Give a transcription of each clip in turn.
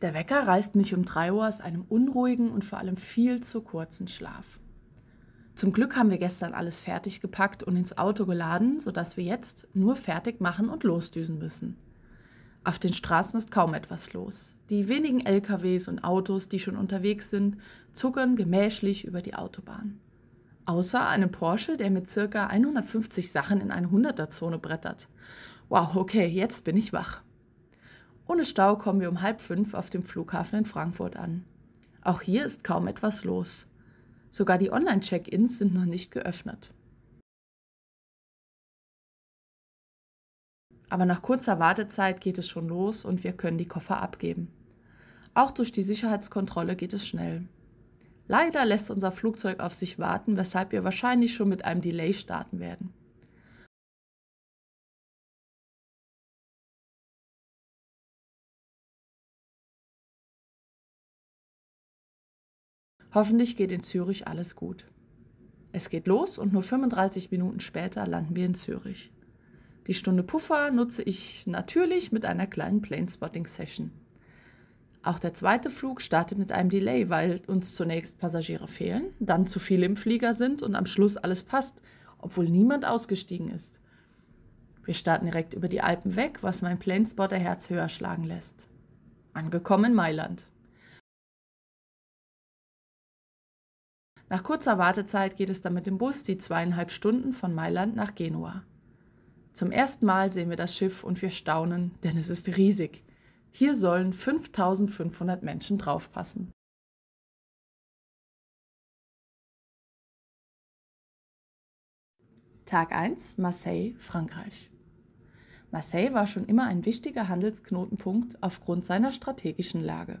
Der Wecker reißt mich um 3 Uhr aus einem unruhigen und vor allem viel zu kurzen Schlaf. Zum Glück haben wir gestern alles fertig gepackt und ins Auto geladen, sodass wir jetzt nur fertig machen und losdüsen müssen. Auf den Straßen ist kaum etwas los. Die wenigen LKWs und Autos, die schon unterwegs sind, zuckern gemächlich über die Autobahn. Außer einem Porsche, der mit circa 150 Sachen in eine 100er-Zone brettert. Wow, okay, jetzt bin ich wach. Ohne Stau kommen wir um halb fünf auf dem Flughafen in Frankfurt an. Auch hier ist kaum etwas los. Sogar die Online-Check-ins sind noch nicht geöffnet. Aber nach kurzer Wartezeit geht es schon los und wir können die Koffer abgeben. Auch durch die Sicherheitskontrolle geht es schnell. Leider lässt unser Flugzeug auf sich warten, weshalb wir wahrscheinlich schon mit einem Delay starten werden. Hoffentlich geht in Zürich alles gut. Es geht los und nur 35 Minuten später landen wir in Zürich. Die Stunde Puffer nutze ich natürlich mit einer kleinen Planespotting-Session. Auch der zweite Flug startet mit einem Delay, weil uns zunächst Passagiere fehlen, dann zu viele im Flieger sind und am Schluss alles passt, obwohl niemand ausgestiegen ist. Wir starten direkt über die Alpen weg, was mein Planespotter Herz höher schlagen lässt. Angekommen in Mailand. Nach kurzer Wartezeit geht es dann mit dem Bus die zweieinhalb Stunden von Mailand nach Genua. Zum ersten Mal sehen wir das Schiff und wir staunen, denn es ist riesig. Hier sollen 5500 Menschen draufpassen. Tag 1 Marseille, Frankreich. Marseille war schon immer ein wichtiger Handelsknotenpunkt aufgrund seiner strategischen Lage.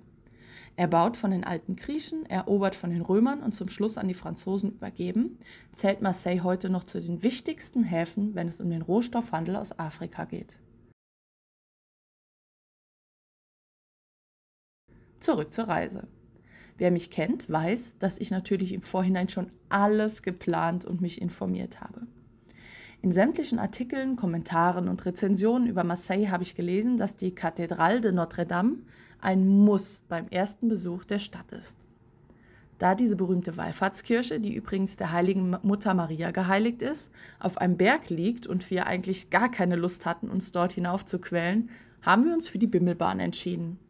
Er baut von den alten Griechen, erobert von den Römern und zum Schluss an die Franzosen übergeben, zählt Marseille heute noch zu den wichtigsten Häfen, wenn es um den Rohstoffhandel aus Afrika geht. Zurück zur Reise. Wer mich kennt, weiß, dass ich natürlich im Vorhinein schon alles geplant und mich informiert habe. In sämtlichen Artikeln, Kommentaren und Rezensionen über Marseille habe ich gelesen, dass die Cathédrale de Notre-Dame ein Muss beim ersten Besuch der Stadt ist. Da diese berühmte Wallfahrtskirche, die übrigens der heiligen Mutter Maria geheiligt ist, auf einem Berg liegt und wir eigentlich gar keine Lust hatten, uns dort hinauf zu quälen, haben wir uns für die Bimmelbahn entschieden.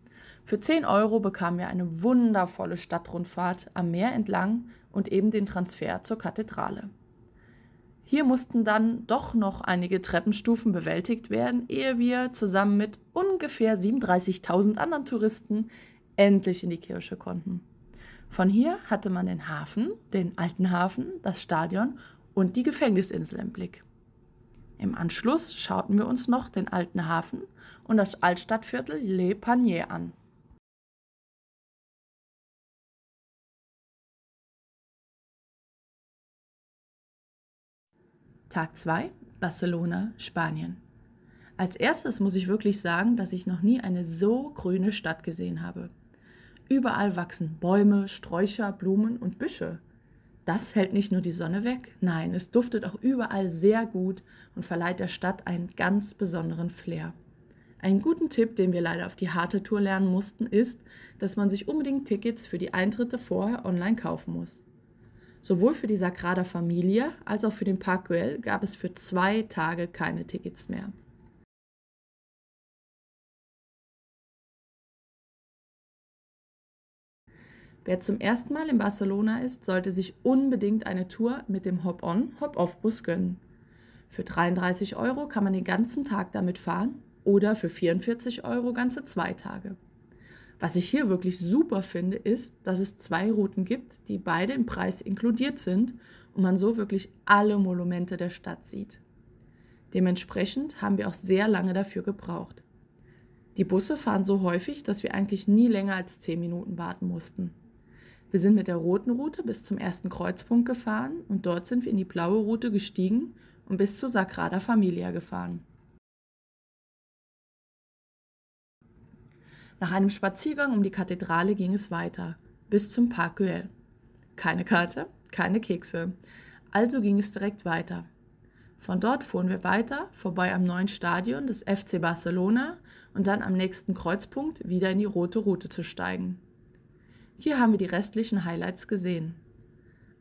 Für 10 Euro bekamen wir eine wundervolle Stadtrundfahrt am Meer entlang und eben den Transfer zur Kathedrale. Hier mussten dann doch noch einige Treppenstufen bewältigt werden, ehe wir zusammen mit ungefähr 37.000 anderen Touristen endlich in die Kirche konnten. Von hier hatte man den Hafen, den alten Hafen, das Stadion und die Gefängnisinsel im Blick. Im Anschluss schauten wir uns noch den alten Hafen und das Altstadtviertel Le Panier an. Tag 2, Barcelona, Spanien. Als erstes muss ich wirklich sagen, dass ich noch nie eine so grüne Stadt gesehen habe. Überall wachsen Bäume, Sträucher, Blumen und Büsche. Das hält nicht nur die Sonne weg, nein, es duftet auch überall sehr gut und verleiht der Stadt einen ganz besonderen Flair. Einen guten Tipp, den wir leider auf die harte Tour lernen mussten, ist, dass man sich unbedingt Tickets für die Eintritte vorher online kaufen muss. Sowohl für die Sagrada Familia als auch für den Park Güell gab es für zwei Tage keine Tickets mehr. Wer zum ersten Mal in Barcelona ist, sollte sich unbedingt eine Tour mit dem Hop-on, Hop-off-Bus gönnen. Für 33 Euro kann man den ganzen Tag damit fahren oder für 44 Euro ganze zwei Tage. Was ich hier wirklich super finde, ist, dass es zwei Routen gibt, die beide im Preis inkludiert sind und man so wirklich alle Monumente der Stadt sieht. Dementsprechend haben wir auch sehr lange dafür gebraucht. Die Busse fahren so häufig, dass wir eigentlich nie länger als 10 Minuten warten mussten. Wir sind mit der roten Route bis zum ersten Kreuzpunkt gefahren und dort sind wir in die blaue Route gestiegen und bis zur Sagrada Familia gefahren. Nach einem Spaziergang um die Kathedrale ging es weiter, bis zum Park Güell. Keine Karte, keine Kekse. Also ging es direkt weiter. Von dort fuhren wir weiter, vorbei am neuen Stadion des FC Barcelona und dann am nächsten Kreuzpunkt wieder in die rote Route zu steigen. Hier haben wir die restlichen Highlights gesehen.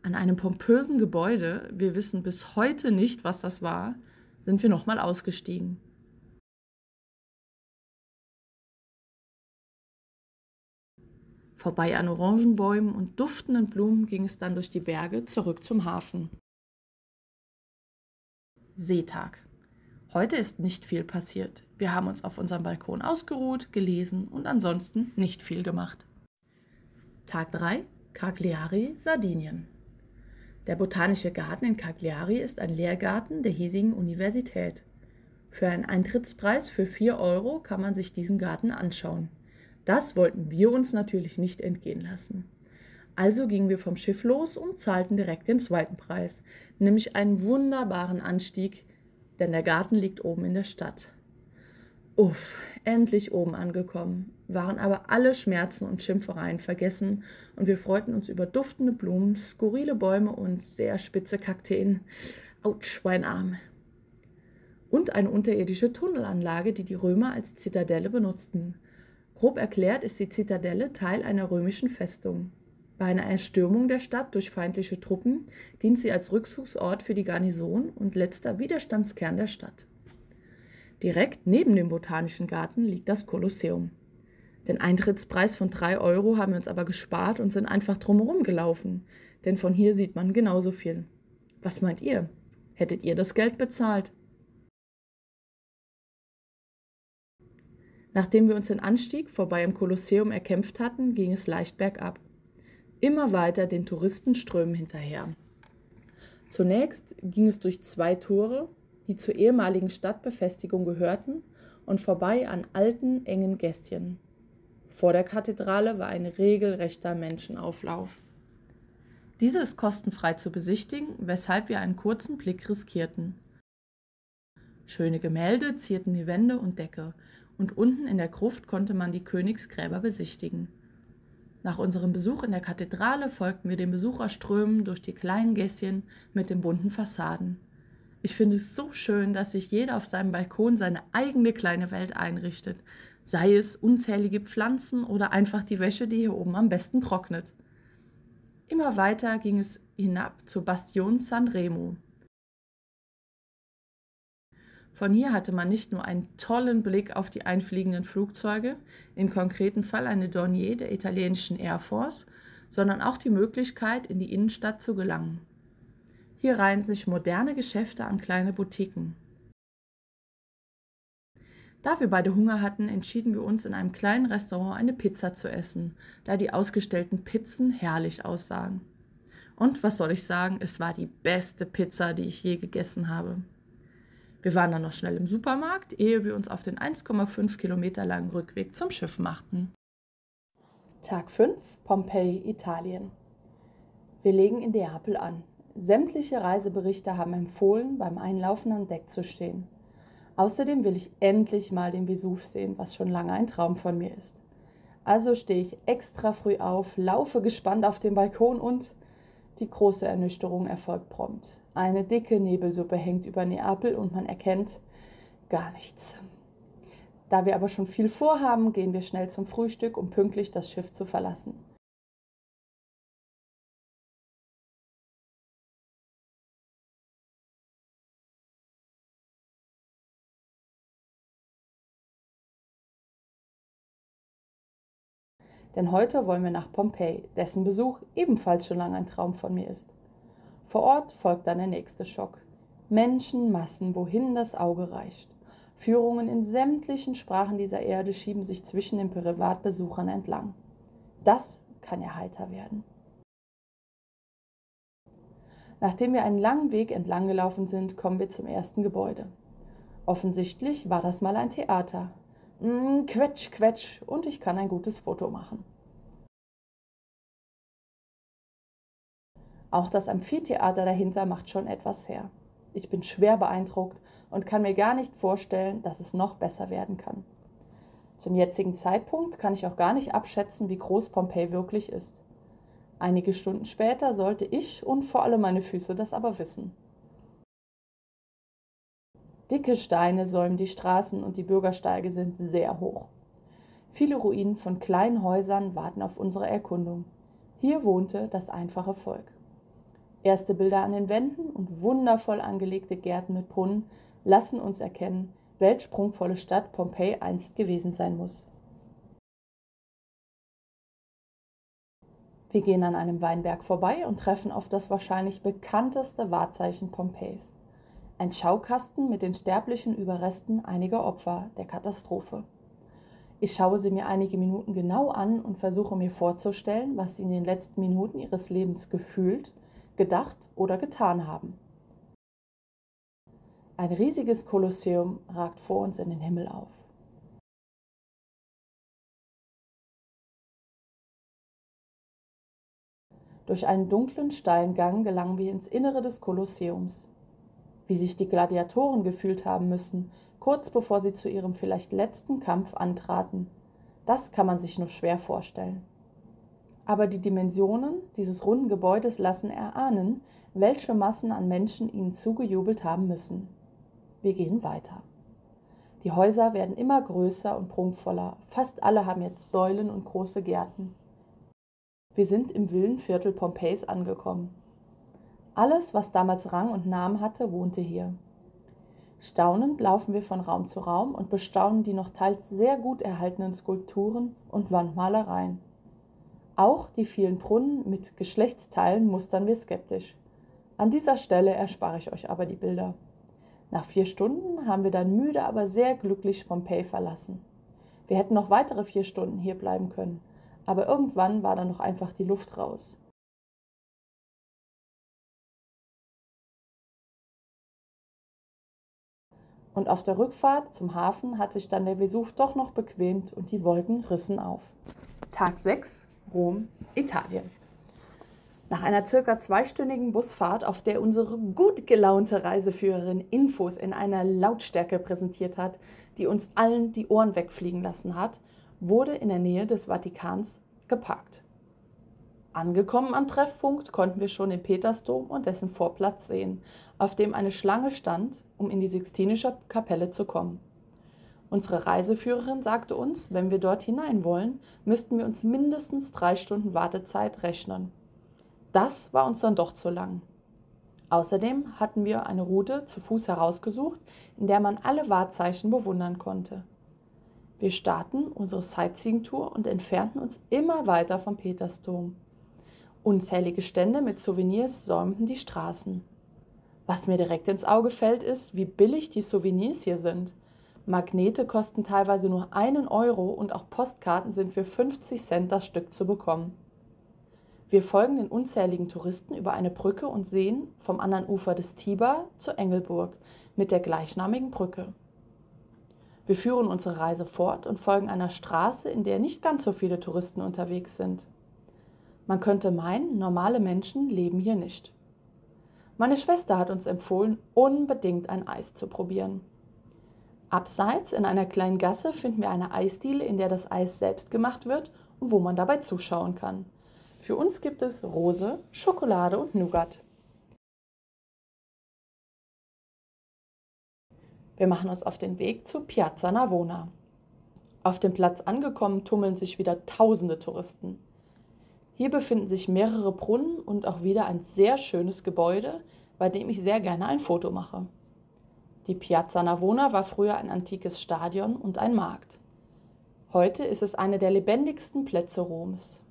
An einem pompösen Gebäude, wir wissen bis heute nicht, was das war, sind wir nochmal ausgestiegen. Vorbei an Orangenbäumen und duftenden Blumen ging es dann durch die Berge zurück zum Hafen. Seetag. Heute ist nicht viel passiert. Wir haben uns auf unserem Balkon ausgeruht, gelesen und ansonsten nicht viel gemacht. Tag 3. Cagliari, Sardinien. Der Botanische Garten in Cagliari ist ein Lehrgarten der hiesigen Universität. Für einen Eintrittspreis für 4 Euro kann man sich diesen Garten anschauen. Das wollten wir uns natürlich nicht entgehen lassen. Also gingen wir vom Schiff los und zahlten direkt den zweiten Preis, nämlich einen wunderbaren Anstieg, denn der Garten liegt oben in der Stadt. Uff, endlich oben angekommen, waren aber alle Schmerzen und Schimpfereien vergessen und wir freuten uns über duftende Blumen, skurrile Bäume und sehr spitze Kakteen. Autsch, mein Arm. Und eine unterirdische Tunnelanlage, die die Römer als Zitadelle benutzten. Grob erklärt ist die Zitadelle Teil einer römischen Festung. Bei einer Erstürmung der Stadt durch feindliche Truppen dient sie als Rückzugsort für die Garnison und letzter Widerstandskern der Stadt. Direkt neben dem Botanischen Garten liegt das Kolosseum. Den Eintrittspreis von 3 Euro haben wir uns aber gespart und sind einfach drumherum gelaufen, denn von hier sieht man genauso viel. Was meint ihr? Hättet ihr das Geld bezahlt? Nachdem wir uns den Anstieg vorbei im Kolosseum erkämpft hatten, ging es leicht bergab. Immer weiter den Touristenströmen hinterher. Zunächst ging es durch zwei Tore, die zur ehemaligen Stadtbefestigung gehörten, und vorbei an alten, engen Gässchen. Vor der Kathedrale war ein regelrechter Menschenauflauf. Diese ist kostenfrei zu besichtigen, weshalb wir einen kurzen Blick riskierten. Schöne Gemälde zierten die Wände und Decke, und unten in der Gruft konnte man die Königsgräber besichtigen. Nach unserem Besuch in der Kathedrale folgten wir den Besucherströmen durch die kleinen Gässchen mit den bunten Fassaden. Ich finde es so schön, dass sich jeder auf seinem Balkon seine eigene kleine Welt einrichtet, sei es unzählige Pflanzen oder einfach die Wäsche, die hier oben am besten trocknet. Immer weiter ging es hinab zur Bastion San Remo. Von hier hatte man nicht nur einen tollen Blick auf die einfliegenden Flugzeuge, im konkreten Fall eine Dornier der italienischen Air Force, sondern auch die Möglichkeit, in die Innenstadt zu gelangen. Hier reihen sich moderne Geschäfte an kleine Boutiquen. Da wir beide Hunger hatten, entschieden wir uns in einem kleinen Restaurant eine Pizza zu essen, da die ausgestellten Pizzen herrlich aussahen. Und was soll ich sagen, es war die beste Pizza, die ich je gegessen habe. Wir waren dann noch schnell im Supermarkt, ehe wir uns auf den 1,5 Kilometer langen Rückweg zum Schiff machten. Tag 5, Pompeji, Italien. Wir legen in Neapel an. Sämtliche Reiseberichte haben empfohlen, beim Einlaufen an Deck zu stehen. Außerdem will ich endlich mal den Vesuv sehen, was schon lange ein Traum von mir ist. Also stehe ich extra früh auf, laufe gespannt auf den Balkon und die große Ernüchterung erfolgt prompt. Eine dicke Nebelsuppe hängt über Neapel und man erkennt gar nichts. Da wir aber schon viel vorhaben, gehen wir schnell zum Frühstück, um pünktlich das Schiff zu verlassen. Denn heute wollen wir nach Pompeji, dessen Besuch ebenfalls schon lange ein Traum von mir ist. Vor Ort folgt dann der nächste Schock. Menschenmassen, wohin das Auge reicht. Führungen in sämtlichen Sprachen dieser Erde schieben sich zwischen den Privatbesuchern entlang. Das kann ja heiter werden. Nachdem wir einen langen Weg entlang gelaufen sind, kommen wir zum ersten Gebäude. Offensichtlich war das mal ein Theater, Mm, quetsch, quetsch und ich kann ein gutes Foto machen. Auch das Amphitheater dahinter macht schon etwas her. Ich bin schwer beeindruckt und kann mir gar nicht vorstellen, dass es noch besser werden kann. Zum jetzigen Zeitpunkt kann ich auch gar nicht abschätzen, wie groß Pompeji wirklich ist. Einige Stunden später sollte ich und vor allem meine Füße das aber wissen. Dicke Steine säumen die Straßen und die Bürgersteige sind sehr hoch. Viele Ruinen von kleinen Häusern warten auf unsere Erkundung. Hier wohnte das einfache Volk. Erste Bilder an den Wänden und wundervoll angelegte Gärten mit Brunnen lassen uns erkennen, welch prunkvolle Stadt Pompeji einst gewesen sein muss. Wir gehen an einem Weinberg vorbei und treffen auf das wahrscheinlich bekannteste Wahrzeichen Pompeis. Ein Schaukasten mit den sterblichen Überresten einiger Opfer der Katastrophe. Ich schaue sie mir einige Minuten genau an und versuche mir vorzustellen, was sie in den letzten Minuten ihres Lebens gefühlt, gedacht oder getan haben. Ein riesiges Kolosseum ragt vor uns in den Himmel auf. Durch einen dunklen Steingang gelangen wir ins Innere des Kolosseums. Wie sich die Gladiatoren gefühlt haben müssen, kurz bevor sie zu ihrem vielleicht letzten Kampf antraten, das kann man sich nur schwer vorstellen. Aber die Dimensionen dieses runden Gebäudes lassen erahnen, welche Massen an Menschen ihnen zugejubelt haben müssen. Wir gehen weiter. Die Häuser werden immer größer und prunkvoller. Fast alle haben jetzt Säulen und große Gärten. Wir sind im Villenviertel Pompeis angekommen. Alles, was damals Rang und Namen hatte, wohnte hier. Staunend laufen wir von Raum zu Raum und bestaunen die noch teils sehr gut erhaltenen Skulpturen und Wandmalereien. Auch die vielen Brunnen mit Geschlechtsteilen mustern wir skeptisch. An dieser Stelle erspare ich euch aber die Bilder. Nach vier Stunden haben wir dann müde, aber sehr glücklich Pompeji verlassen. Wir hätten noch weitere vier Stunden hier bleiben können, aber irgendwann war dann noch einfach die Luft raus. Und auf der Rückfahrt zum Hafen hat sich dann der Vesuv doch noch bequemt und die Wolken rissen auf. Tag 6, Rom, Italien. Nach einer circa zweistündigen Busfahrt, auf der unsere gut gelaunte Reiseführerin Infos in einer Lautstärke präsentiert hat, die uns allen die Ohren wegfliegen lassen hat, wurde in der Nähe des Vatikans geparkt. Angekommen am Treffpunkt konnten wir schon den Petersdom und dessen Vorplatz sehen, auf dem eine Schlange stand, um in die Sixtinische Kapelle zu kommen. Unsere Reiseführerin sagte uns, wenn wir dort hinein wollen, müssten wir uns mindestens drei Stunden Wartezeit rechnen. Das war uns dann doch zu lang. Außerdem hatten wir eine Route zu Fuß herausgesucht, in der man alle Wahrzeichen bewundern konnte. Wir starten unsere Sightseeing-Tour und entfernten uns immer weiter vom Petersdom. Unzählige Stände mit Souvenirs säumten die Straßen. Was mir direkt ins Auge fällt, ist, wie billig die Souvenirs hier sind. Magnete kosten teilweise nur einen Euro und auch Postkarten sind für 50 Cent das Stück zu bekommen. Wir folgen den unzähligen Touristen über eine Brücke und sehen vom anderen Ufer des Tiber zur Engelburg mit der gleichnamigen Brücke. Wir führen unsere Reise fort und folgen einer Straße, in der nicht ganz so viele Touristen unterwegs sind. Man könnte meinen, normale Menschen leben hier nicht. Meine Schwester hat uns empfohlen, unbedingt ein Eis zu probieren. Abseits in einer kleinen Gasse finden wir eine Eisdiele, in der das Eis selbst gemacht wird und wo man dabei zuschauen kann. Für uns gibt es Rose, Schokolade und Nougat. Wir machen uns auf den Weg zu Piazza Navona. Auf dem Platz angekommen tummeln sich wieder tausende Touristen. Hier befinden sich mehrere Brunnen und auch wieder ein sehr schönes Gebäude, bei dem ich sehr gerne ein Foto mache. Die Piazza Navona war früher ein antikes Stadion und ein Markt. Heute ist es eine der lebendigsten Plätze Roms.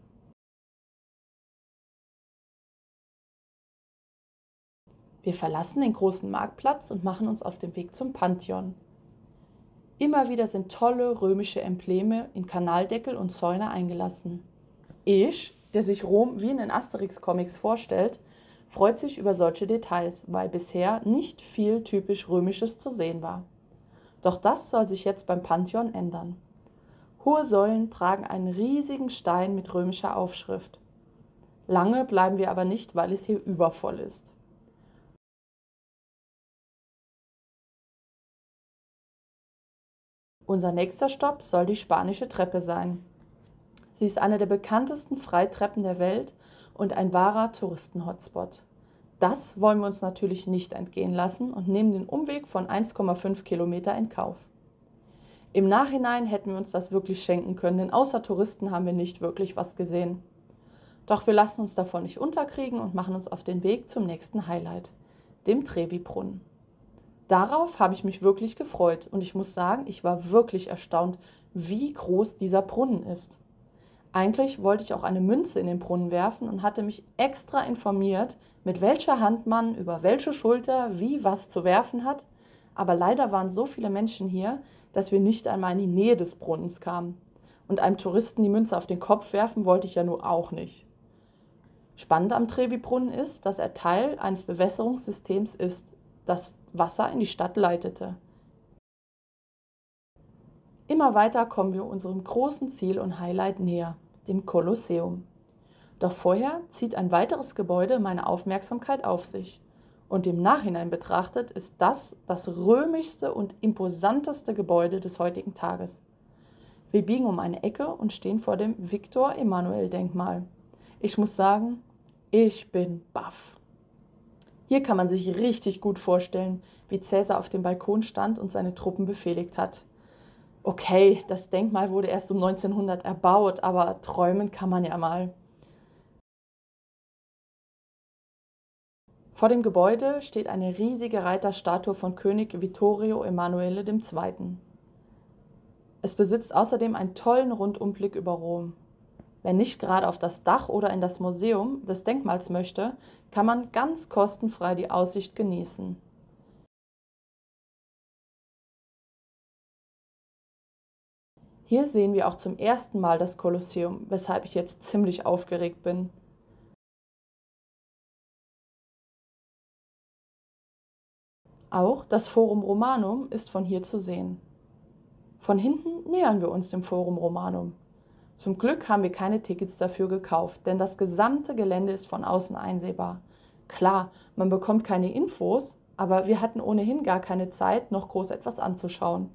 Wir verlassen den großen Marktplatz und machen uns auf den Weg zum Pantheon. Immer wieder sind tolle römische Embleme in Kanaldeckel und Zäune eingelassen. Ich, der sich Rom wie in den Asterix-Comics vorstellt, freut sich über solche Details, weil bisher nicht viel typisch Römisches zu sehen war. Doch das soll sich jetzt beim Pantheon ändern. Hohe Säulen tragen einen riesigen Stein mit römischer Aufschrift. Lange bleiben wir aber nicht, weil es hier übervoll ist. Unser nächster Stopp soll die spanische Treppe sein. Sie ist eine der bekanntesten Freitreppen der Welt und ein wahrer Touristen-Hotspot. Das wollen wir uns natürlich nicht entgehen lassen und nehmen den Umweg von 1,5 Kilometer in Kauf. Im Nachhinein hätten wir uns das wirklich schenken können, denn außer Touristen haben wir nicht wirklich was gesehen. Doch wir lassen uns davon nicht unterkriegen und machen uns auf den Weg zum nächsten Highlight, dem Trevi-Brunnen. Darauf habe ich mich wirklich gefreut und ich muss sagen, ich war wirklich erstaunt, wie groß dieser Brunnen ist. Eigentlich wollte ich auch eine Münze in den Brunnen werfen und hatte mich extra informiert, mit welcher Hand man über welche Schulter wie was zu werfen hat, aber leider waren so viele Menschen hier, dass wir nicht einmal in die Nähe des Brunnens kamen. Und einem Touristen die Münze auf den Kopf werfen wollte ich ja nur auch nicht. Spannend am Trevi-Brunnen ist, dass er Teil eines Bewässerungssystems ist, das Wasser in die Stadt leitete. Immer weiter kommen wir unserem großen Ziel und Highlight näher, dem Kolosseum. Doch vorher zieht ein weiteres Gebäude meine Aufmerksamkeit auf sich. Und im Nachhinein betrachtet ist das das römischste und imposanteste Gebäude des heutigen Tages. Wir biegen um eine Ecke und stehen vor dem Victor Emanuel Denkmal. Ich muss sagen, ich bin baff. Hier kann man sich richtig gut vorstellen, wie Cäsar auf dem Balkon stand und seine Truppen befehligt hat. Okay, das Denkmal wurde erst um 1900 erbaut, aber träumen kann man ja mal. Vor dem Gebäude steht eine riesige Reiterstatue von König Vittorio Emanuele II. Es besitzt außerdem einen tollen Rundumblick über Rom. Wer nicht gerade auf das Dach oder in das Museum des Denkmals möchte, kann man ganz kostenfrei die Aussicht genießen. Hier sehen wir auch zum ersten Mal das Kolosseum, weshalb ich jetzt ziemlich aufgeregt bin. Auch das Forum Romanum ist von hier zu sehen. Von hinten nähern wir uns dem Forum Romanum. Zum Glück haben wir keine Tickets dafür gekauft, denn das gesamte Gelände ist von außen einsehbar. Klar, man bekommt keine Infos, aber wir hatten ohnehin gar keine Zeit, noch groß etwas anzuschauen.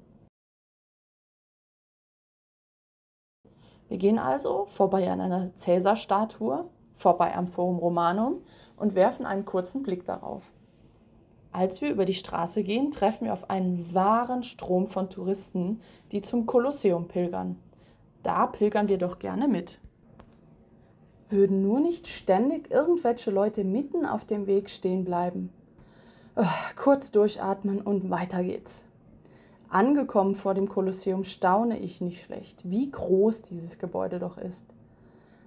Wir gehen also vorbei an einer Cäsar-Statue, vorbei am Forum Romanum und werfen einen kurzen Blick darauf. Als wir über die Straße gehen, treffen wir auf einen wahren Strom von Touristen, die zum Kolosseum pilgern. Da pilgern wir doch gerne mit. Würden nur nicht ständig irgendwelche Leute mitten auf dem Weg stehen bleiben. Kurz durchatmen und weiter geht's. Angekommen vor dem Kolosseum staune ich nicht schlecht, wie groß dieses Gebäude doch ist.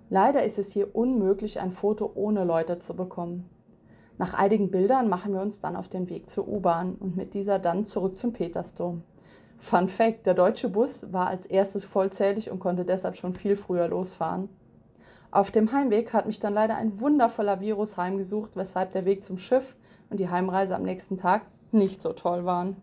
Leider ist es hier unmöglich, ein Foto ohne Leute zu bekommen. Nach einigen Bildern machen wir uns dann auf den Weg zur U-Bahn und mit dieser dann zurück zum Petersdom. Fun Fact: Der deutsche Bus war als erstes vollzählig und konnte deshalb schon viel früher losfahren. Auf dem Heimweg hat mich dann leider ein wundervoller Virus heimgesucht, weshalb der Weg zum Schiff und die Heimreise am nächsten Tag nicht so toll waren.